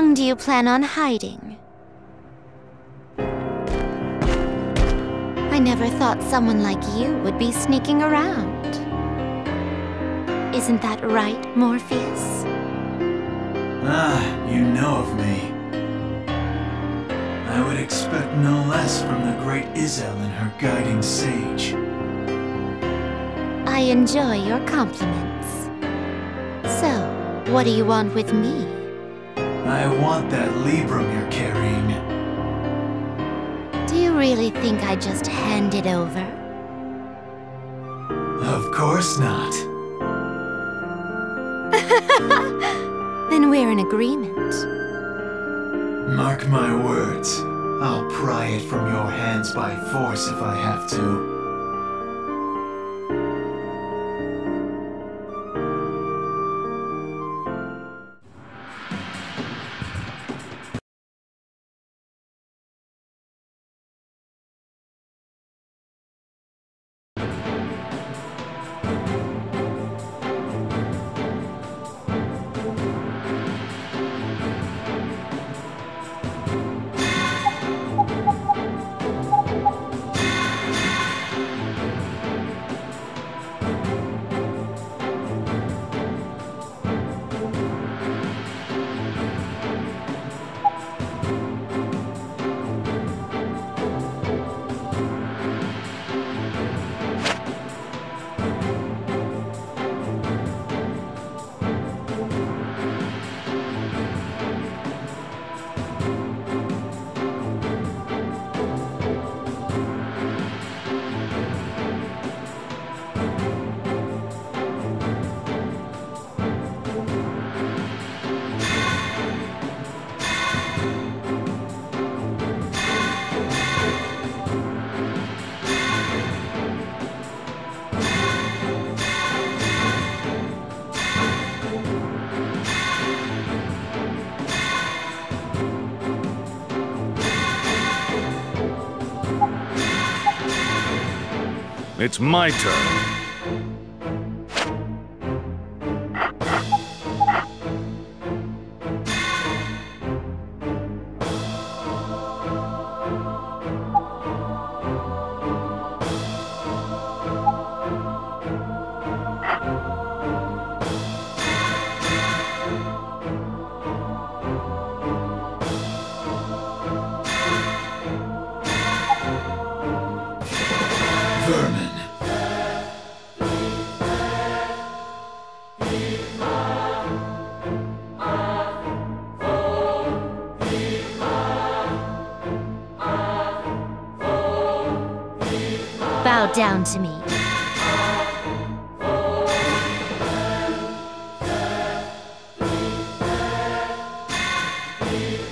Long do you plan on hiding? I never thought someone like you would be sneaking around. Isn't that right, Morpheus? Ah, you know of me. I would expect no less from the great Izel and her guiding sage. I enjoy your compliments. So, what do you want with me? I want that Librum you're carrying. Do you really think I just hand it over? Of course not. then we're in agreement. Mark my words. I'll pry it from your hands by force if I have to. It's my turn. By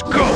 Let's go!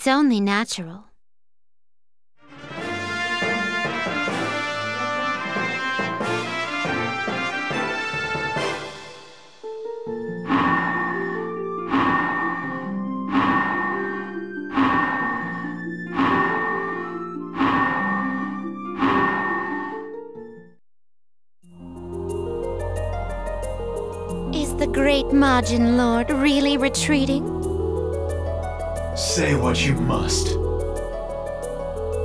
It's only natural. Is the great Majin Lord really retreating? Say what you must.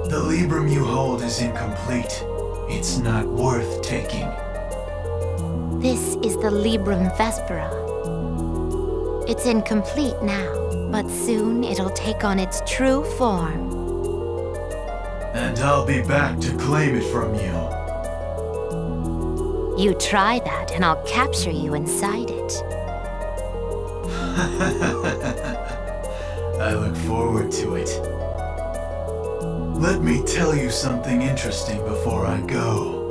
The Librum you hold is incomplete. It's not worth taking. This is the Librum Vespera. It's incomplete now, but soon it'll take on its true form. And I'll be back to claim it from you. You try that, and I'll capture you inside it. I look forward to it. Let me tell you something interesting before I go.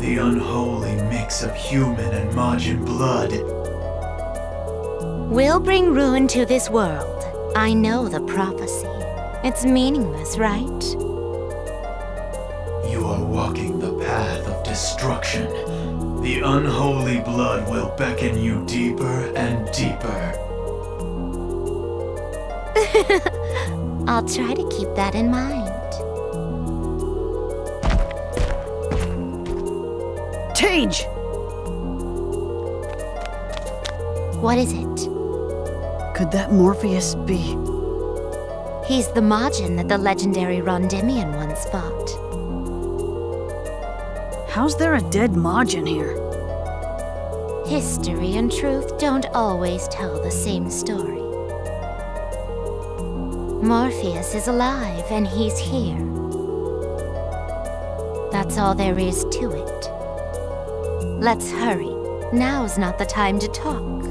The unholy mix of human and Majin blood. We'll bring ruin to this world. I know the prophecy. It's meaningless, right? You are walking the path of destruction. The unholy blood will beckon you deeper and deeper. I'll try to keep that in mind. Thage! What is it? Could that Morpheus be? He's the Majin that the legendary Rondimian once fought. How's there a dead Majin here? History and truth don't always tell the same story. Morpheus is alive and he's here. That's all there is to it. Let's hurry. Now's not the time to talk.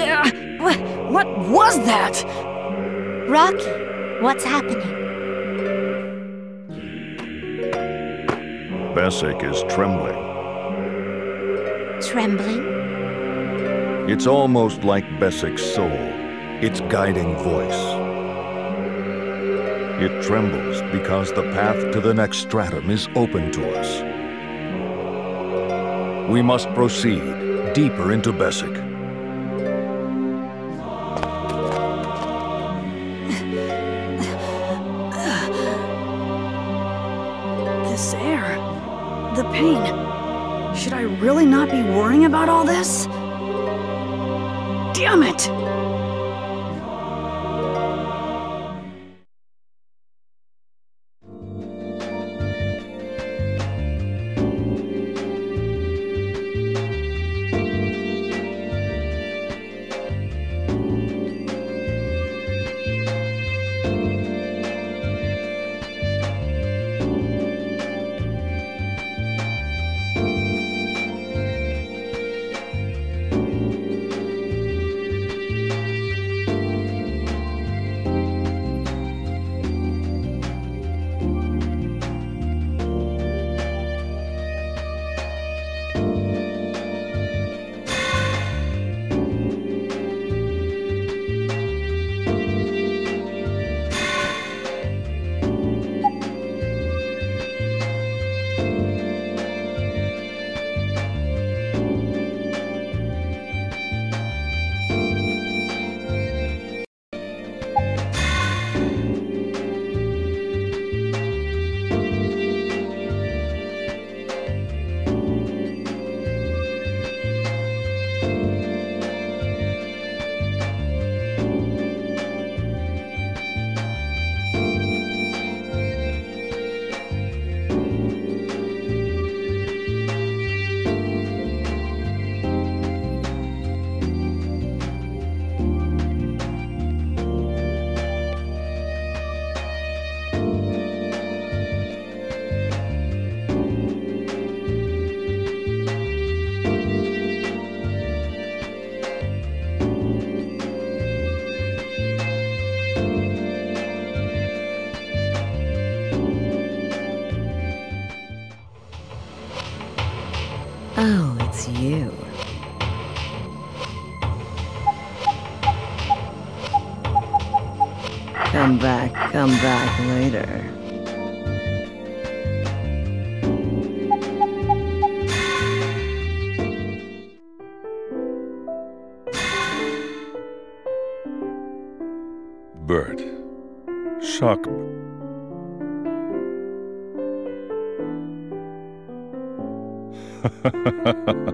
Uh, wha- what was that? Rocky, What's happening? Besek is trembling. Trembling? It's almost like Besek's soul, its guiding voice. It trembles because the path to the next stratum is open to us. We must proceed deeper into Bessic. Come back later. Bert. Shock.